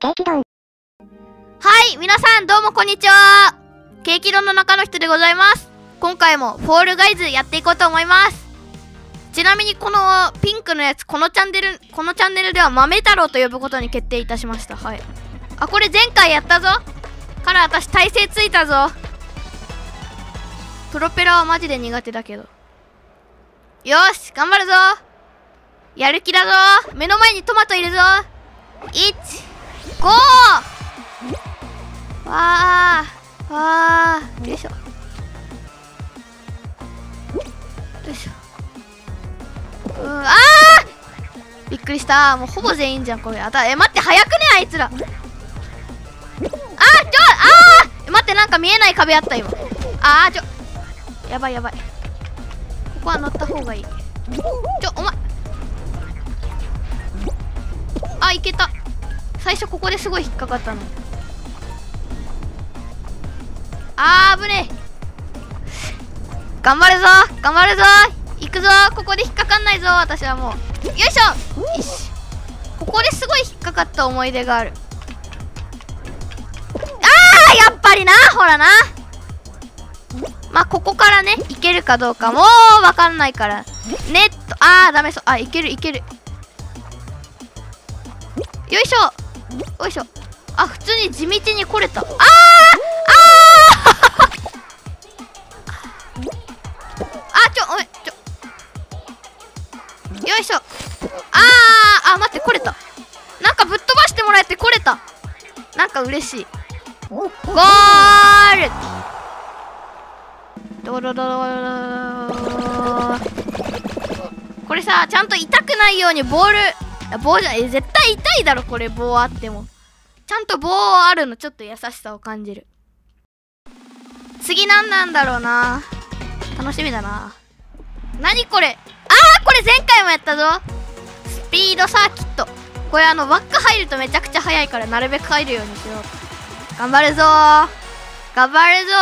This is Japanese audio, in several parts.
ケーキ丼。はい、皆さんどうもこんにちは。ケーキ丼の中の人でございます。今回もフォールガイズやっていこうと思います。ちなみにこのピンクのやつ、このチャンネル、このチャンネルでは豆太郎と呼ぶことに決定いたしました。はい。あ、これ前回やったぞ。から私体勢ついたぞ。プロペラはマジで苦手だけど。よし、頑張るぞ。やる気だぞ。目の前にトマトいるぞ。1、5! わー。わー。よいしょ。よいしょ。うんあびっくりした。もうほぼ全員じゃんこれ。あたえ待って早くねあいつら。あーちょあー。待ってなんか見えない壁あった今。あーちょ。やばいやばい。ここは乗った方がいい。ちょお前。あいけた。最初ここですごい引っかかったの。あー危ねえ。頑張るぞ頑張るぞ。行くぞここで引っかかんないぞ私はもう。よいしょ。よし。ここですごい引っかかった思い出がある。あーやっぱりなほらな。まあここからねいけるかどうかもうわかんないから。ネットあーダメそう。あいけるいける。よいしょ。よいしょ。あ普通に地道に来れた。あーあー。あちょおいちょ。よいしょ。あーあ待って来れた。なんかぶっ飛ばしてもらえて来れた。なんか嬉しい。ゴール。ドロドロこれさちゃんと痛くないようにボール棒じゃえ絶対痛いだろこれ棒あっても。ちゃんと棒あるのちょっと優しさを感じる。次何なんだろうな。楽しみだな。何これ？あーこれ前回もやったぞ。スピードサーキット。これあの輪っか入るとめちゃくちゃ速いからなるべく入るようにしよう。頑張るぞ。頑張るぞ。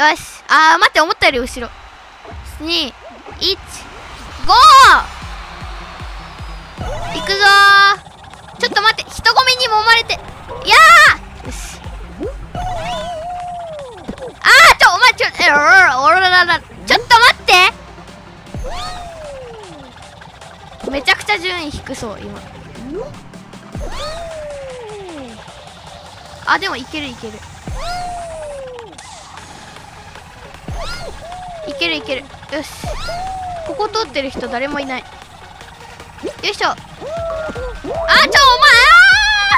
よし。あー待って思ったより後ろ。2 1 5行くぞちょっと待って人混みに揉まれて。いやー。よし。あーちょお前ちょえおらおらららちょっと待ってめちゃくちゃ順位低そう今あでもいけるいけるいけるいけるよしここ通ってる人誰もいないよいしょ。あちょお前あ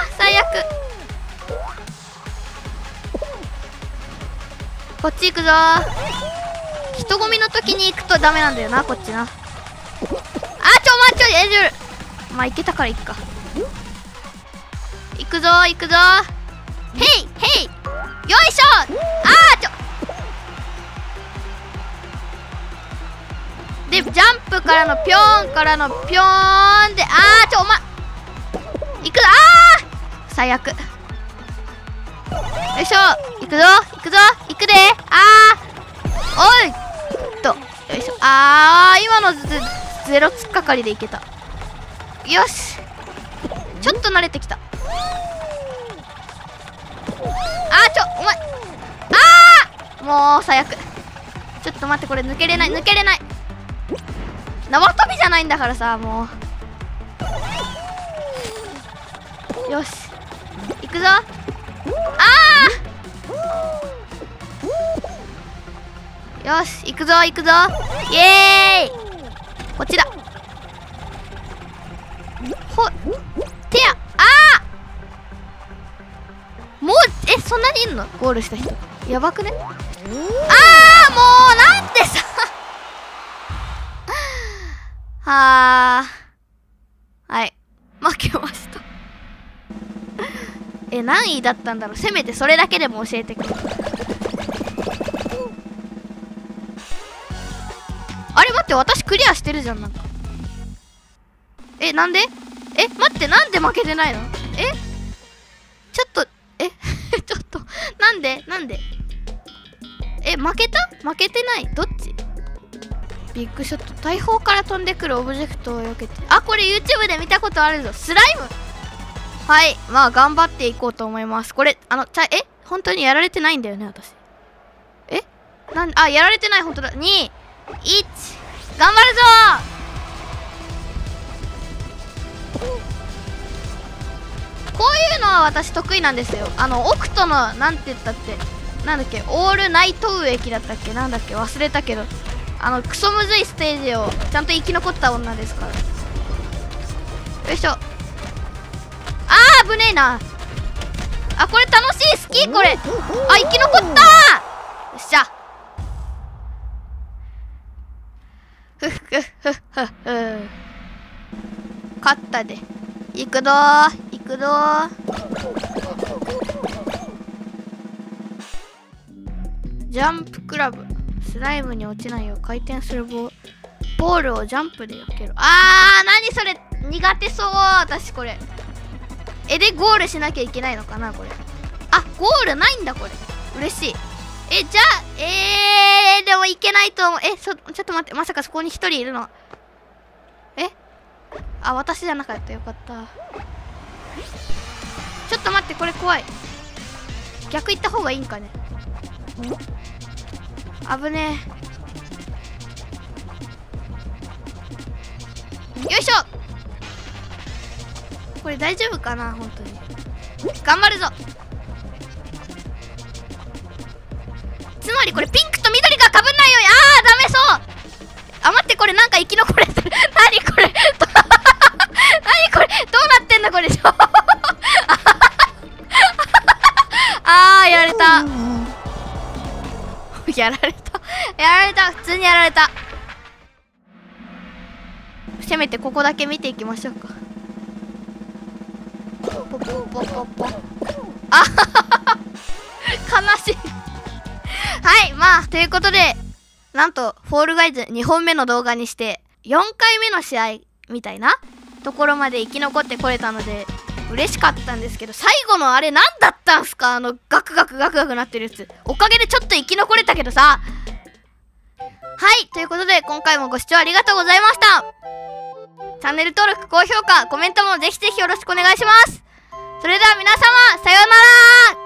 ー最悪。こっち行くぞ。人混みの時に行くとダメなんだよなこっちな。あちょお前ちょエジュルまあ行けたから行くか。行くぞ行くぞ。ヘイヘイ。からのピョーンからのピョーンであーちょお前行くぞあー最悪。よいしょ行くぞ行くぞ行くであーおいとよいしょあー今のゼゼロ突っかかりでいけた。よしちょっと慣れてきた。あーちょお前あーもう最悪。ちょっと待ってこれ抜けれない抜けれない。縄跳びじゃないんだからさもう。よし。行くぞ。あー！よし行くぞ行くぞ。イエーイ！こっちだ。ほてやあー！もうえそんなにいんの？ゴールした人。やばくね？あー！もうなんでさ。はあはい。負けました。え何位だったんだろう？せめてそれだけでも教えてくれ。あれ待って私クリアしてるじゃんなんか。えなんで？え待ってなんで負けてないの？え？ちょっとえ？ちょっとなんで？なんで？え負けた？負けてない？どっち？ビッグショット大砲から飛んでくるオブジェクトを避けてあこれ YouTube で見たことあるぞ。スライム。はい。まあ頑張っていこうと思います。これあのちゃえ？本当にやられてないんだよね私。え？なんあやられてない。本当だ。21頑張るぞ。こういうのは私得意なんですよ。あのオクトのなんて言ったってなんだっけ？オールナイトウ駅だったっけ？なんだっけ？忘れたけど。あのクソむずいステージをちゃんと生き残った女ですから。よいしょ。あー危ねえな。あこれ楽しい好きこれ。あ生き残ったよっしゃ。ふふふふふ勝ったで。行くぞー。行くぞジャンプクラブ。スライムに落ちないよう回転するボーボールをジャンプで避けるあー何それ。苦手そう。私これ。えでゴールしなきゃいけないのかなこれ。あゴールないんだこれ。嬉しい。えじゃあえー、でもいけないと思う。えそちょっと待って。まさかそこに一人いるの？え？あ私じゃなかった。よかった。ちょっと待ってこれ怖い。逆行った方がいいんかね。危ねえ。よいしょ。これ大丈夫かな本当に。頑張るぞ。つまりこれピンクと緑がかぶんないように。あーダメそう。あ待ってこれなんか生き残れてる 何これ。やられた。やられた。普通にやられた。せめてここだけ見ていきましょうか。ポポポポポあ悲しい。はいまあということでなんとフォールガイズ2本目の動画にして4回目の試合みたいなところまで生き残ってこれたので嬉しかったんですけど最後のあれ何だったんすか？あのガクガクガクガクなってるやつ。おかげでちょっと生き残れたけどさ。はいということで今回もご視聴ありがとうございました。チャンネル登録高評価コメントもぜひぜひよろしくお願いします。それでは皆様さようなら。